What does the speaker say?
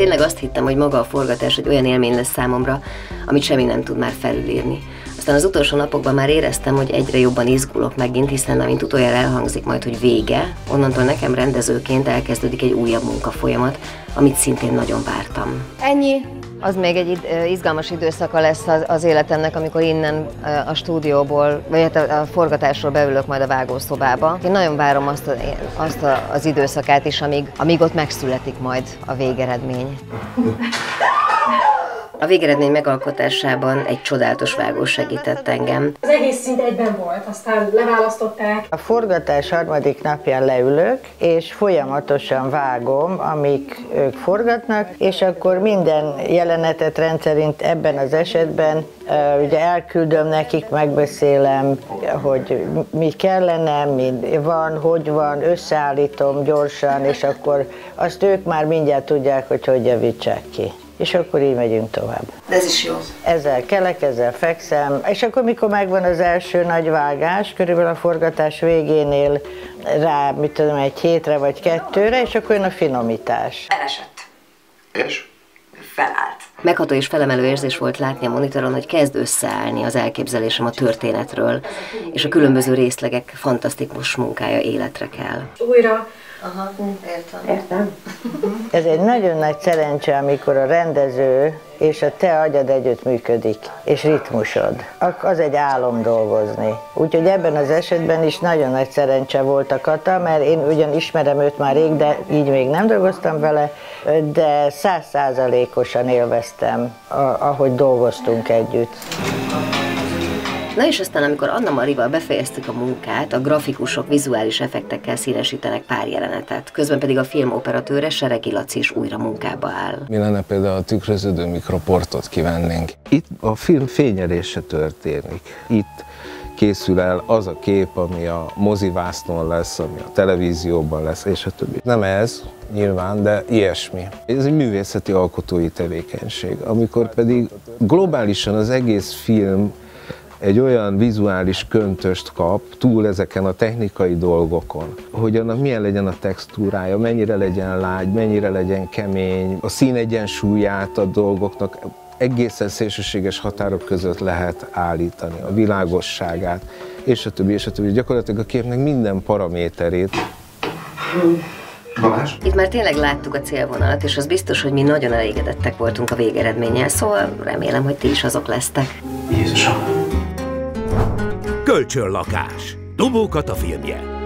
tényleg azt hittem, hogy maga a forgatás egy olyan élmény lesz számomra, amit semmi nem tud már felülírni. Aztán az utolsó napokban már éreztem, hogy egyre jobban izgulok megint, hiszen amint utoljára elhangzik majd, hogy vége, onnantól nekem rendezőként elkezdődik egy újabb munkafolyamat, amit szintén nagyon vártam. Ennyi. Az még egy izgalmas időszaka lesz az, életemnek, amikor innen a stúdióból, vagy hát a, a forgatásról beülök majd a vágószobába. Én nagyon várom azt, a, azt a, az időszakát is, amíg, amíg ott megszületik majd a végeredmény. A végeredmény megalkotásában egy csodálatos vágó segített engem. Az egész szint egyben volt, aztán leválasztották. A forgatás harmadik napján leülök, és folyamatosan vágom, amik ők forgatnak, és akkor minden jelenetet rendszerint ebben az esetben ugye elküldöm nekik, megbeszélem, hogy mi kellene, mi van, hogy van, összeállítom gyorsan, és akkor azt ők már mindjárt tudják, hogy hogy javítsák ki és akkor így megyünk tovább. De ez is jó. Ezzel kelek, ezzel fekszem, és akkor mikor megvan az első nagy vágás, körülbelül a forgatás végénél rá, mit tudom, egy hétre vagy kettőre, és akkor jön a finomítás. Elesett. És? Felállt. Megható és felemelő érzés volt látni a monitoron, hogy kezd összeállni az elképzelésem a történetről, és a különböző részlegek fantasztikus munkája életre kell. Újra Aha, értem. Értem. Ez egy nagyon nagy szerencse, amikor a rendező és a te agyad együtt működik, és ritmusod. Az egy álom dolgozni. Úgyhogy ebben az esetben is nagyon nagy szerencse volt a Kata, mert én ugyan ismerem őt már rég, de így még nem dolgoztam vele, de százszázalékosan élveztem, ahogy dolgoztunk együtt. Na és aztán, amikor Anna Marival befejeztük a munkát, a grafikusok vizuális effektekkel színesítenek pár jelenetet, közben pedig a film operatőre Seregi Laci is újra munkába áll. Mi lenne például a tükröződő mikroportot kivennénk? Itt a film fényelése történik. Itt készül el az a kép, ami a mozivásznon lesz, ami a televízióban lesz, és a többi. Nem ez, nyilván, de ilyesmi. Ez egy művészeti alkotói tevékenység, amikor pedig globálisan az egész film egy olyan vizuális köntöst kap túl ezeken a technikai dolgokon, hogy annak milyen legyen a textúrája, mennyire legyen lágy, mennyire legyen kemény, a szín egyensúlyát a dolgoknak egészen szélsőséges határok között lehet állítani, a világosságát, és a többi, és a többi. Gyakorlatilag a képnek minden paraméterét Balázs? Itt már tényleg láttuk a célvonalat, és az biztos, hogy mi nagyon elégedettek voltunk a végeredménnyel, szóval remélem, hogy ti is azok lesztek. Jézusom! Kölcsönlakás. Dobókat a filmje.